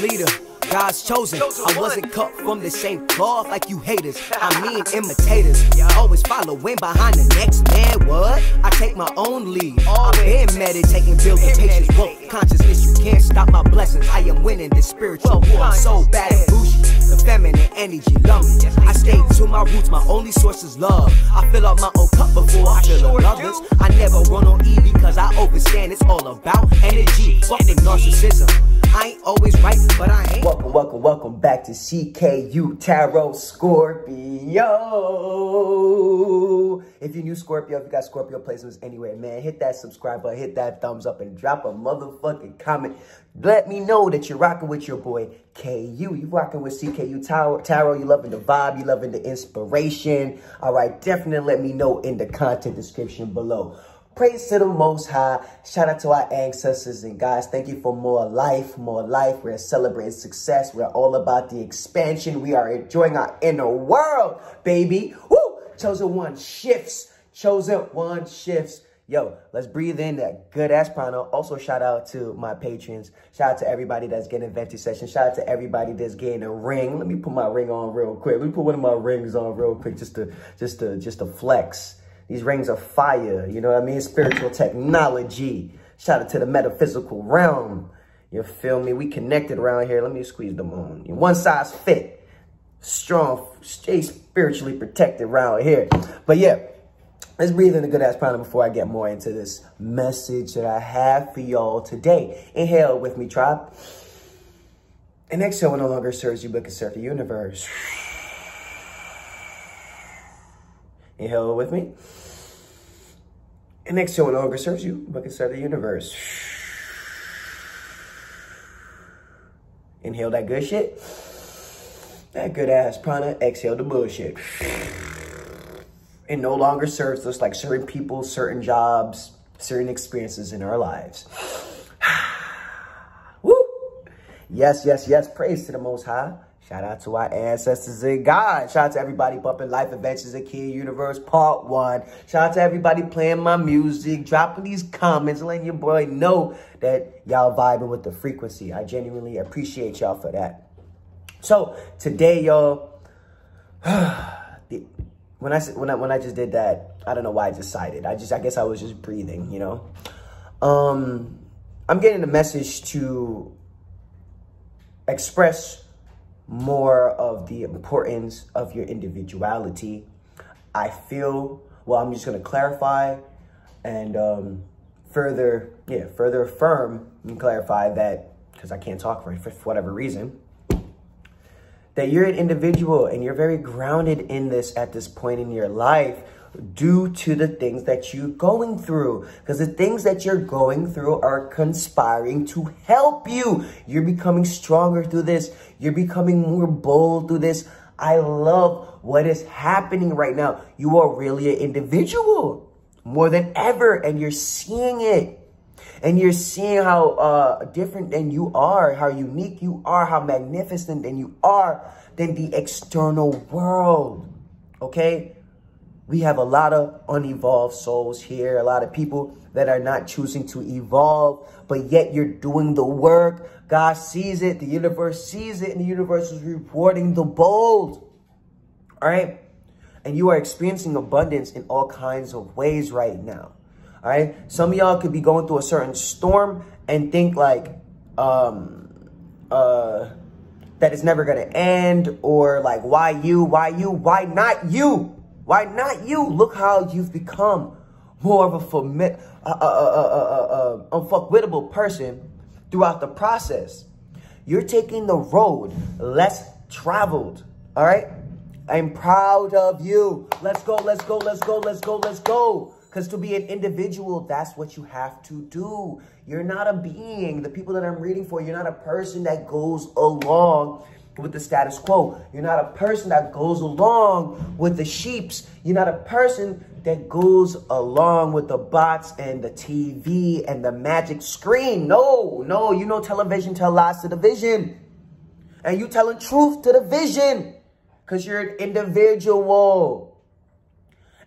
leader. God's chosen. I wasn't cut from the same cloth like you haters. I mean imitators. Always following behind the next man. What? I take my own lead. I've been meditating, building patience. Whoa, consciousness, you can't stop my blessings. I am winning this spiritual war. I'm so bad at bougie. The feminine energy, love me. I stay to my roots, my only source is love. I fill up my own cup before I fill another's. I never run on E because I overstand it's all about energy. Fuck the narcissism. Always right, but I ain't. Welcome, welcome, welcome back to CKU Tarot Scorpio. If you're new Scorpio, if you got Scorpio placements anywhere, man, hit that subscribe button, hit that thumbs up, and drop a motherfucking comment. Let me know that you're rocking with your boy KU. You rocking with CKU Tarot. Tarot. You loving the vibe. You loving the inspiration. All right, definitely let me know in the content description below. Praise to the Most High. Shout out to our ancestors and guys. Thank you for more life, more life. We're celebrating success. We're all about the expansion. We are enjoying our inner world, baby. Woo! Chosen one shifts. Chosen one shifts. Yo, let's breathe in that good ass prana. Also, shout out to my patrons. Shout out to everybody that's getting a venti session. Shout out to everybody that's getting a ring. Let me put my ring on real quick. Let me put one of my rings on real quick just to just to just to flex. These rings are fire, you know what I mean? Spiritual technology. Shout out to the metaphysical realm. You feel me? We connected around here. Let me squeeze the moon. One size fit. Strong, stay spiritually protected around here. But yeah, let's breathe in a good ass prana before I get more into this message that I have for y'all today. Inhale with me, tribe. And exhale no longer serves you, but can serve the universe. Inhale with me. And exhale no longer serves you, but can serve the universe. Inhale that good shit. That good ass prana. Exhale the bullshit. It no longer serves us like certain people, certain jobs, certain experiences in our lives. Woo! Yes, yes, yes. Praise to the Most High. Shout out to our ancestors and God. Shout out to everybody bumping Life Adventures of Kid Universe Part 1. Shout out to everybody playing my music, dropping these comments, letting your boy know that y'all vibing with the frequency. I genuinely appreciate y'all for that. So, today, y'all, when I, when, I, when I just did that, I don't know why I decided. I just, I guess I was just breathing, you know? Um, I'm getting a message to express more of the importance of your individuality. I feel, well, I'm just going to clarify and um, further, yeah, further affirm and clarify that, because I can't talk for, for whatever reason, that you're an individual and you're very grounded in this at this point in your life due to the things that you're going through. Because the things that you're going through are conspiring to help you. You're becoming stronger through this. You're becoming more bold through this. I love what is happening right now. You are really an individual more than ever, and you're seeing it. And you're seeing how uh, different than you are, how unique you are, how magnificent than you are than the external world. Okay? We have a lot of unevolved souls here, a lot of people that are not choosing to evolve, but yet you're doing the work. God sees it, the universe sees it, and the universe is rewarding the bold. All right? And you are experiencing abundance in all kinds of ways right now. All right? Some of y'all could be going through a certain storm and think like, um, uh, that it's never going to end or like, why you, why you, why not you? Why not you? Look how you've become more of a formid uh, uh, uh, unfuckwittable person throughout the process. You're taking the road less traveled, all right? I'm proud of you. Let's go, let's go, let's go, let's go, let's go. Because to be an individual, that's what you have to do. You're not a being. The people that I'm reading for, you're not a person that goes along with the status quo. You're not a person that goes along with the sheeps. You're not a person that goes along with the bots and the TV and the magic screen. No, no, you know television tell lies to the vision. And you telling truth to the vision. Because you're an individual.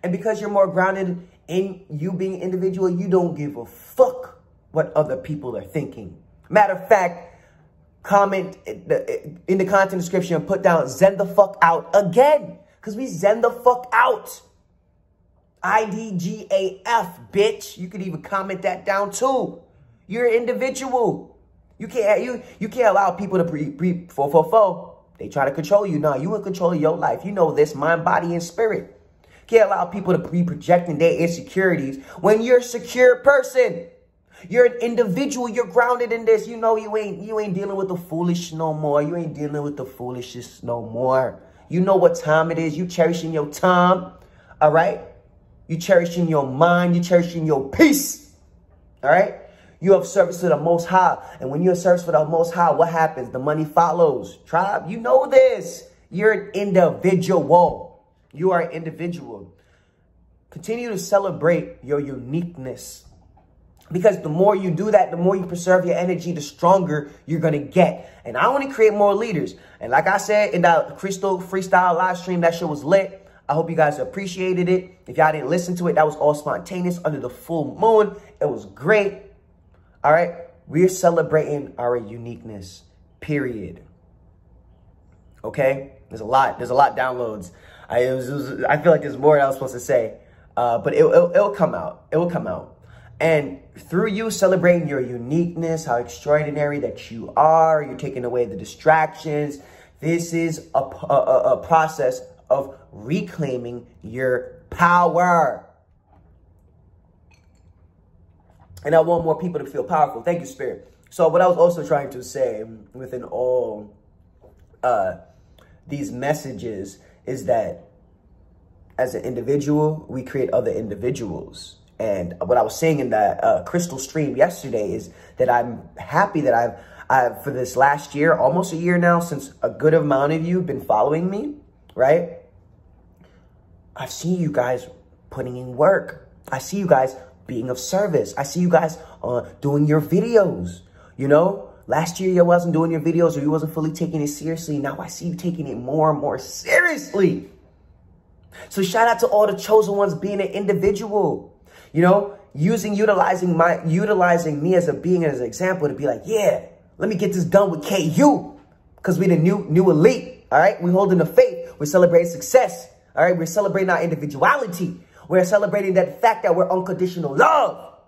And because you're more grounded in you being individual, you don't give a fuck what other people are thinking. Matter of fact, comment in the content description and put down Zen the fuck out again. Because we Zen the fuck out. I-D-G-A-F, bitch. You could even comment that down too. You're an individual. You can't you you can't allow people to breathe breathe four four four. They try to control you. No, you in control of your life. You know this, mind, body, and spirit. Can't allow people to be projecting their insecurities when you're a secure person. You're an individual. You're grounded in this. You know you ain't you ain't dealing with the foolish no more. You ain't dealing with the foolishness no more. You know what time it is. You cherishing your time. All right. You cherishing your mind. You cherishing your peace. All right. You have service to the Most High. And when you have service for the Most High, what happens? The money follows. Tribe, you know this. You're an individual. You are an individual. Continue to celebrate your uniqueness. Because the more you do that, the more you preserve your energy, the stronger you're going to get. And I want to create more leaders. And like I said in that Crystal Freestyle live stream, that shit was lit. I hope you guys appreciated it. If y'all didn't listen to it, that was all spontaneous under the full moon. It was great. All right. We're celebrating our uniqueness, period. Okay. There's a lot. There's a lot downloads. I, it was, it was, I feel like there's more I was supposed to say. Uh, but it, it, it'll come out. It will come out. And through you celebrating your uniqueness, how extraordinary that you are, you're taking away the distractions. This is a, a, a process of reclaiming your power. And I want more people to feel powerful. Thank you, Spirit. So what I was also trying to say within all uh, these messages is that as an individual, we create other individuals. And what I was saying in that uh, crystal stream yesterday is that I'm happy that I've, I've, for this last year, almost a year now, since a good amount of you have been following me, right? I've seen you guys putting in work. I see you guys being of service. I see you guys uh, doing your videos, you know? Last year, you wasn't doing your videos or you wasn't fully taking it seriously. Now I see you taking it more and more seriously. So shout out to all the chosen ones being an individual. You know, using, utilizing my, utilizing me as a being as an example to be like, yeah, let me get this done with KU. Cause we the new, new elite. All right. We holding the faith. We're celebrating success. All right. We're celebrating our individuality. We're celebrating that fact that we're unconditional love.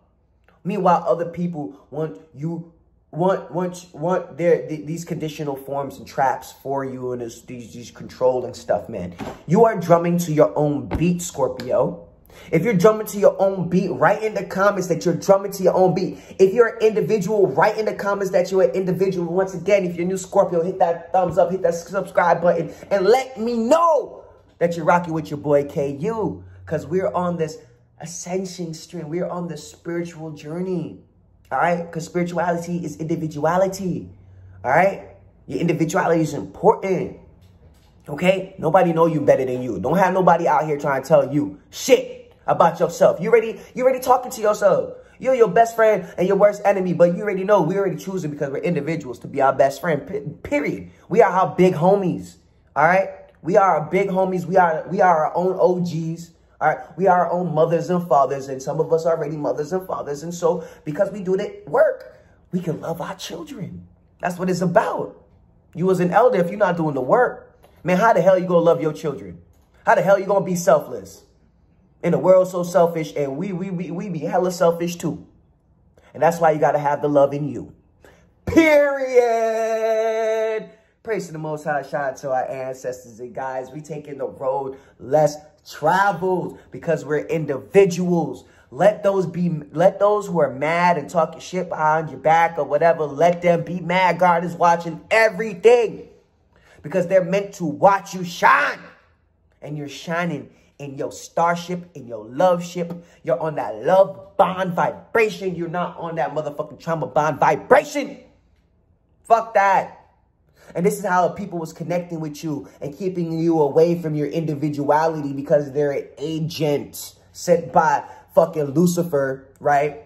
Meanwhile, other people want you want want want their th these conditional forms and traps for you and this, these these controlling stuff, man. You are drumming to your own beat, Scorpio. If you're drumming to your own beat, write in the comments that you're drumming to your own beat. If you're an individual, write in the comments that you're an individual. Once again, if you're new Scorpio, hit that thumbs up, hit that subscribe button, and let me know that you're rocking with your boy KU. Because we're on this ascension stream. We're on the spiritual journey. All right? Because spirituality is individuality. All right? Your individuality is important. Okay? Nobody know you better than you. Don't have nobody out here trying to tell you shit about yourself. You already, you already talking to yourself. You're your best friend and your worst enemy, but you already know we already choosing because we're individuals to be our best friend. Period. We are our big homies. All right. We are our big homies. We are we are our own OGs. All right. We are our own mothers and fathers, and some of us are already mothers and fathers. And so, because we do the work, we can love our children. That's what it's about. You as an elder, if you're not doing the work, man, how the hell you gonna love your children? How the hell you gonna be selfless? In a world so selfish, and we we we we be hella selfish too. And that's why you gotta have the love in you. Period. Praise to the Most High, shout to our ancestors and guys. We taking the road less traveled because we're individuals. Let those be, let those who are mad and talking shit behind your back or whatever, let them be mad. God is watching everything because they're meant to watch you shine. And you're shining in your starship, in your love ship. You're on that love bond vibration. You're not on that motherfucking trauma bond vibration. Fuck that. And this is how people was connecting with you and keeping you away from your individuality because they're an agent sent by fucking Lucifer, right?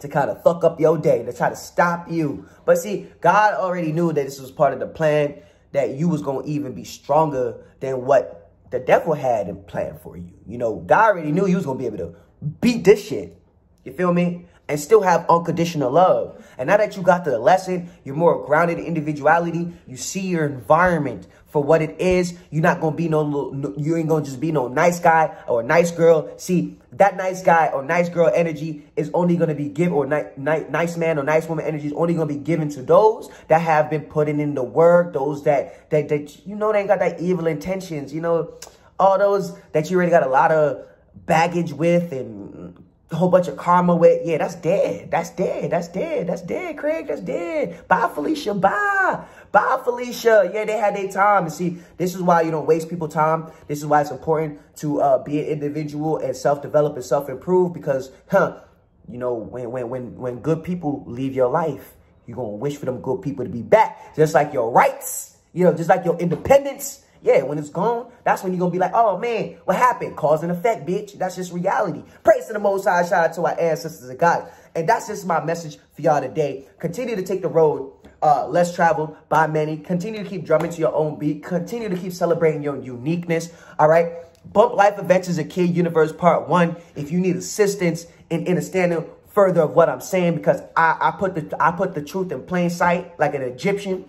To kind of fuck up your day, to try to stop you. But see, God already knew that this was part of the plan, that you was going to even be stronger than what the devil had in plan for you. You know, God already knew you was going to be able to beat this shit. You feel me? and still have unconditional love. And now that you got the lesson, you're more grounded in individuality. You see your environment for what it is. You're not gonna be no, you ain't gonna just be no nice guy or nice girl. See, that nice guy or nice girl energy is only gonna be given, or ni ni nice man or nice woman energy is only gonna be given to those that have been putting in the work, those that that that you know they ain't got that evil intentions, you know, all those that you already got a lot of baggage with and a whole bunch of karma with. Yeah, that's dead. That's dead. That's dead. That's dead, Craig. That's dead. Bye, Felicia. Bye. Bye, Felicia. Yeah, they had their time. And see, this is why you don't waste people time. This is why it's important to uh, be an individual and self-develop and self-improve because, huh, you know, when, when, when, when good people leave your life, you're going to wish for them good people to be back. Just like your rights, you know, just like your independence yeah, when it's gone, that's when you're going to be like, oh, man, what happened? Cause and effect, bitch. That's just reality. Praise to the Most High. Shout out to our ancestors and God. And that's just my message for y'all today. Continue to take the road uh, less traveled by many. Continue to keep drumming to your own beat. Continue to keep celebrating your uniqueness. All right. Bump Life Adventures of Kid Universe Part 1. If you need assistance in understanding further of what I'm saying, because I, I put the I put the truth in plain sight like an Egyptian.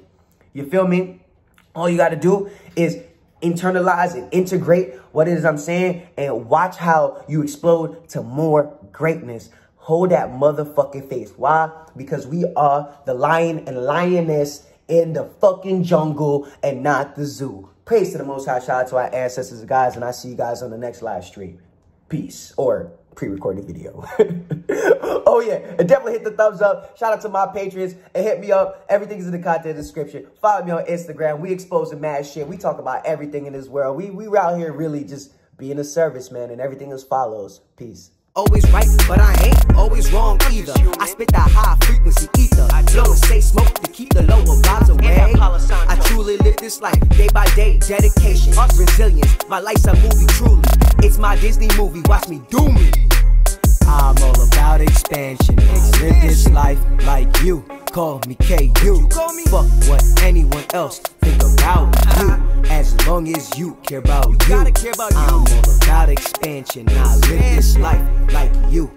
You feel me? All you got to do is internalize and integrate what it is I'm saying and watch how you explode to more greatness. Hold that motherfucking face. Why? Because we are the lion and lioness in the fucking jungle and not the zoo. Praise to the Most High. Shout out to our ancestors, and guys, and I see you guys on the next live stream. Peace. Or pre-recorded video. oh yeah, and definitely hit the thumbs up. Shout out to my patrons and hit me up. Everything's in the content description. Follow me on Instagram. We exposing mad shit. We talk about everything in this world. We we out here really just being a service, man, and everything else follows. Peace. Always right, but I ain't always wrong either. I spit that high frequency ether. Blow and say smoke to keep the lower vibes away. I truly live this life, day by day, dedication, resilience. My life's a movie, truly. It's my Disney movie, watch me do me. I'm all about expansion. Live this life like you. Call me KU. call Fuck what anyone else think about you. As long as you care about you. I'm all about expansion. I live this life like you.